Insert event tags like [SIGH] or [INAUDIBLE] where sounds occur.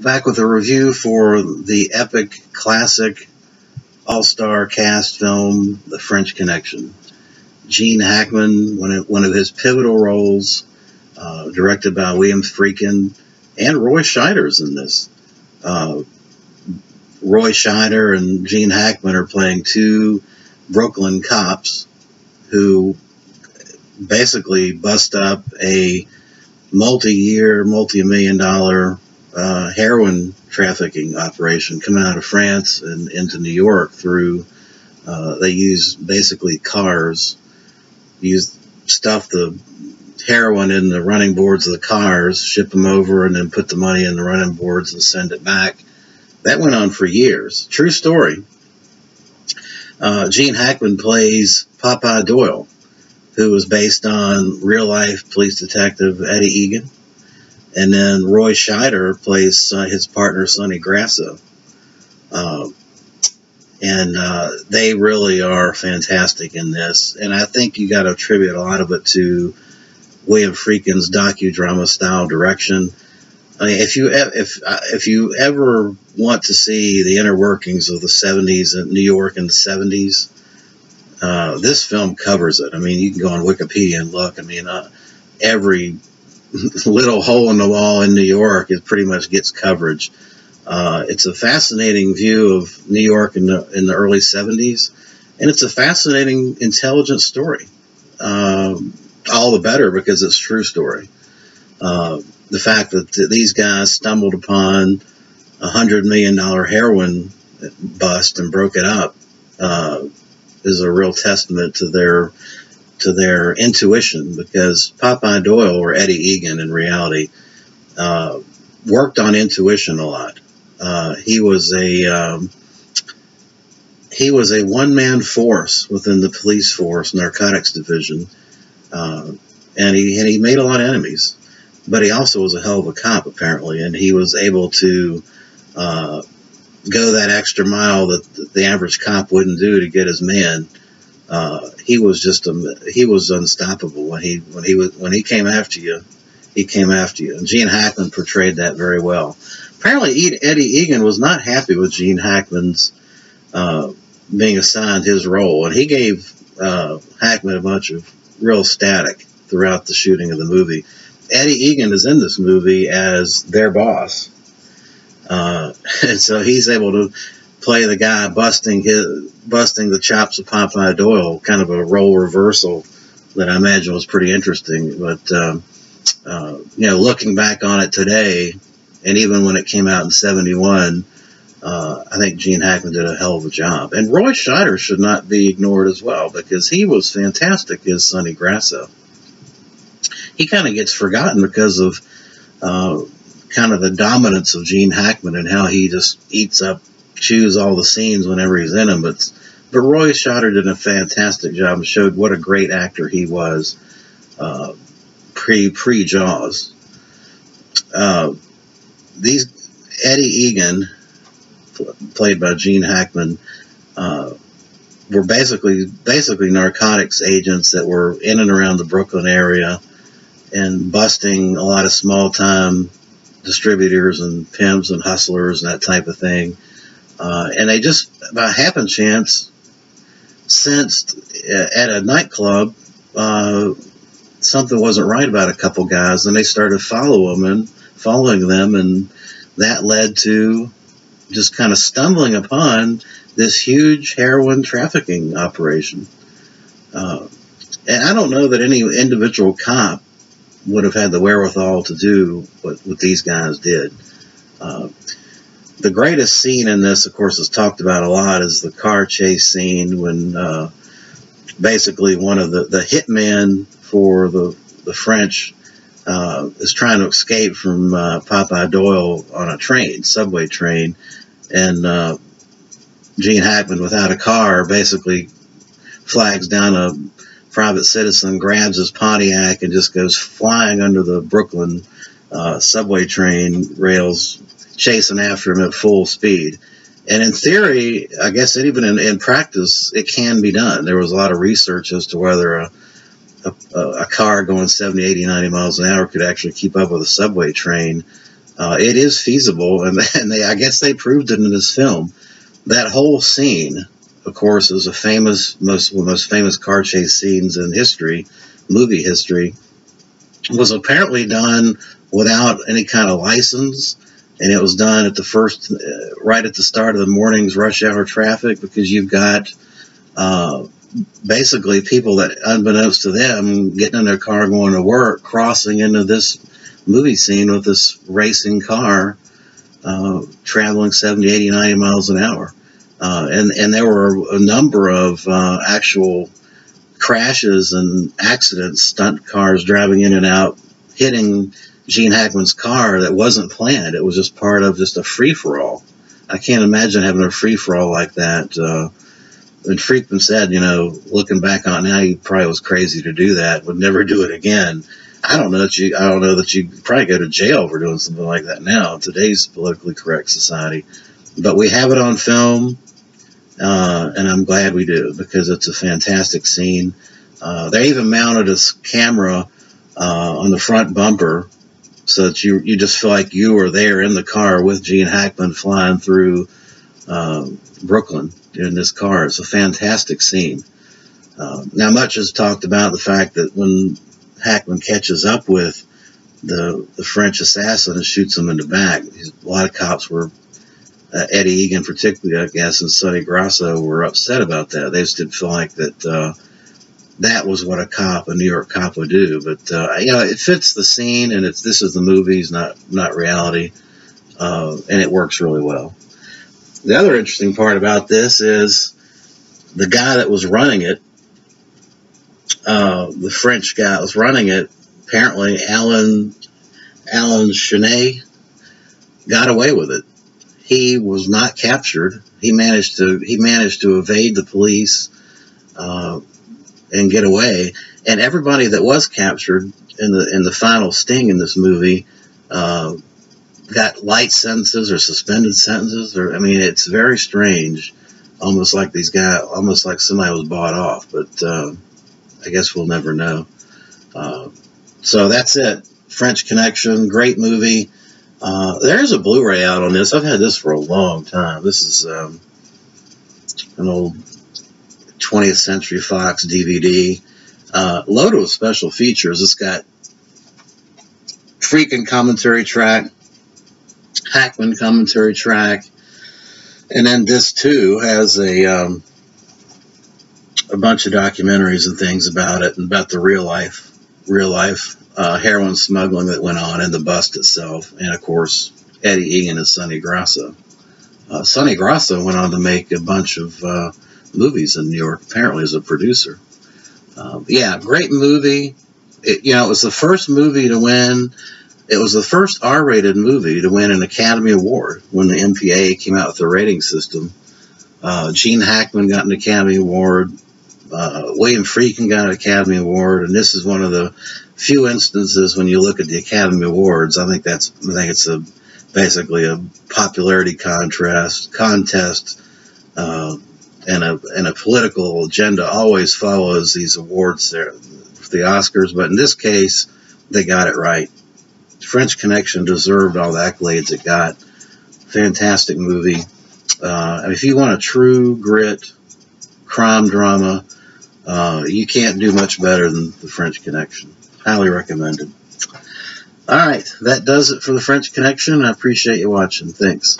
back with a review for the epic classic all-star cast film, The French Connection. Gene Hackman, one of, one of his pivotal roles, uh, directed by William Friedkin, and Roy Scheider's in this. Uh, Roy Scheider and Gene Hackman are playing two Brooklyn cops who basically bust up a multi-year, multi-million dollar uh, heroin trafficking operation coming out of France and into New York through. Uh, they use basically cars, use stuff the heroin in the running boards of the cars, ship them over, and then put the money in the running boards and send it back. That went on for years. True story. Uh, Gene Hackman plays Popeye Doyle, who was based on real life police detective Eddie Egan. And then Roy Scheider plays uh, his partner Sonny Grosso. Uh, and uh, they really are fantastic in this. And I think you got to attribute a lot of it to William Friedkin's docudrama style direction. I mean, if you if uh, if you ever want to see the inner workings of the '70s in New York in the '70s, uh, this film covers it. I mean, you can go on Wikipedia and look. I mean, uh, every [LAUGHS] little hole in the wall in New York it pretty much gets coverage. Uh, it's a fascinating view of New York in the in the early '70s, and it's a fascinating, intelligent story. Um, all the better because it's true story. Uh, the fact that th- these guys stumbled upon a hundred million dollar heroin bust and broke it up uh, is a real testament to their to their intuition because Popeye Doyle or Eddie Egan in reality uh, worked on intuition a lot. Uh, he was a um, he was a one man force within the police force narcotics division, uh, and he and he made a lot of enemies. But he also was a hell of a cop apparently, and he was able to uh, go that extra mile that the average cop wouldn't do to get his man. Uh, he was just a, he was unstoppable when he when he was when he came after you, he came after you. And Gene Hackman portrayed that very well. Apparently, Eddie Egan was not happy with Gene Hackman's uh, being assigned his role, and he gave uh, Hackman a bunch of real static throughout the shooting of the movie. Eddie Egan is in this movie as their boss, uh, [LAUGHS] and so he's able to play the guy busting his busting the chops of Popeye Doyle, kind of a role reversal that I imagine was pretty interesting. But um, uh, you know, looking back on it today, and even when it came out in '71, uh, I think Gene Hackman did a hell of a job. And Roy Scheider should not be ignored as well because he was fantastic as Sonny Grosso. He kind of gets forgotten because of uh, kind of the dominance of Gene Hackman and how he just eats up, chews all the scenes whenever he's in them. But but Roy Scheider did a fantastic job and showed what a great actor he was uh, pre pre Jaws. Uh, these Eddie Egan, played by Gene Hackman, uh, were basically basically narcotics agents that were in and around the Brooklyn area and busting a lot of small time distributors and pimps and hustlers and that type of thing. Uh, and they just, by happen chance, sensed at a nightclub uh, something wasn't right about a couple guys, and they started following them and following them, and that led to just kind of stumbling upon this huge heroin trafficking operation. Uh, and I don't know that any individual cop would have had the wherewithal to do what, what these guys did. Uh, the greatest scene in this, of course, is talked about a lot, is the car chase scene when uh, basically one of the, the hitmen for the, the French uh, is trying to escape from uh, Popeye Doyle on a train, subway train, and uh, Gene Hackman, without a car, basically flags down a private citizen, grabs his Pontiac, and just goes flying under the Brooklyn uh, subway train rails, chasing after him at full speed. And in theory, I guess even in, in practice, it can be done. There was a lot of research as to whether a, a, a car going 70, 80, 90 miles an hour could actually keep up with a subway train. uh, it is feasible, and, [LAUGHS] and they I guess they proved it in this film. That whole scene, of course, is a famous most one of the most famous car chase scenes in history, movie history, was apparently done without any kind of license and it was done at the first, uh, right at the start of the morning's rush hour traffic because you've got uh, basically people that, unbeknownst to them, getting in their car going to work, crossing into this movie scene with this racing car uh, traveling 70, 80, 90 miles an hour. Uh, and, and there were a number of uh, actual crashes and accidents, stunt cars driving in and out, hitting Gene Hackman's car that wasn't planned. It was just part of just a free for all. I can't imagine having a free for all like that. Uh, and Friedkin said, you know, looking back on it now, he probably was crazy to do that. Would never do it again. I don't know that you. I don't know that you probably go to jail for doing something like that now in today's politically correct society. But we have it on film, uh, and I'm glad we do because it's a fantastic scene. Uh, they even mounted a camera uh, on the front bumper so that you you just feel like you were there in the car with Gene Hackman flying through uh, Brooklyn in this car. It's a fantastic scene. Uh, now, much is talked about the fact that when Hackman catches up with the the French assassin and shoots him in the back, a lot of cops were. Uh, Eddie Egan, particularly, I guess, and Sonny Grosso were upset about that. They just didn't feel like that uh, that was what a cop, a New York cop, would do. But uh, you know, it fits the scene, and it's this is the movies, not not reality, uh, and it works really well. The other interesting part about this is the guy that was running it, uh, the French guy that was running it. Apparently, Alan Alan Chenet got away with it. He was not captured. He managed to he managed to evade the police. Uh, and get away. And everybody that was captured in the in the final sting in this movie uh, got light sentences or suspended sentences. Or I mean, it's very strange, almost like these guys, almost like somebody was bought off. But uh, I guess we'll never know. Uh, so that's it. French Connection, great movie. Uh, there's a Blu-ray out on this. I've had this for a long time. This is um, an old 20th Century Fox DVD. Uh, loaded with special features. It's got Friedkin commentary track, Hackman commentary track, and then this too has a um, a bunch of documentaries and things about it and about the real life, real life uh, heroin smuggling that went on and the bust itself, and of course Eddie Egan and Sonny Grosso. Uh, Sonny Grosso went on to make a bunch of uh, movies in New York, apparently as a producer. Um, yeah, great movie. It, you know, it was the first movie to win. It was the first R-rated movie to win an Academy Award when the MPA came out with the rating system. Uh, Gene Hackman got an Academy Award. Uh, William Friedkin got an Academy Award, and this is one of the few instances when you look at the Academy Awards. I think that's I think it's a basically a popularity contrast contest uh, and a and a political agenda always follows these awards there the Oscars, but in this case, they got it right. French Connection deserved all the accolades it got. Fantastic movie. Uh, if you want a true grit crime drama, uh, you can't do much better than The French Connection. Highly recommended. All right, that does it for The French Connection. I appreciate you watching. Thanks.